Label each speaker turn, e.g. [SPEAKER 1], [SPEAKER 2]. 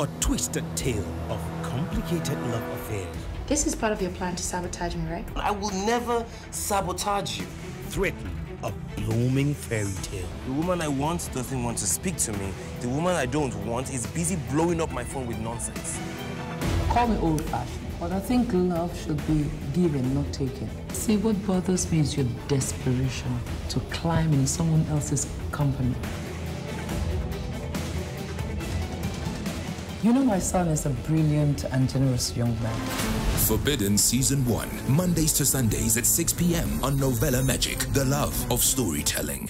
[SPEAKER 1] A twisted tale of complicated love affairs.
[SPEAKER 2] This is part of your plan to sabotage me, right?
[SPEAKER 3] I will never sabotage you.
[SPEAKER 1] Threaten a blooming fairy tale.
[SPEAKER 3] The woman I want doesn't want to speak to me. The woman I don't want is busy blowing up my phone with nonsense.
[SPEAKER 4] Call me old-fashioned, but I think love should be given, not taken. See, what bothers me is your desperation to climb in someone else's company. You know, my son is a brilliant and generous young man.
[SPEAKER 5] Forbidden Season 1, Mondays to Sundays at 6 p.m. on Novela Magic, the love of storytelling.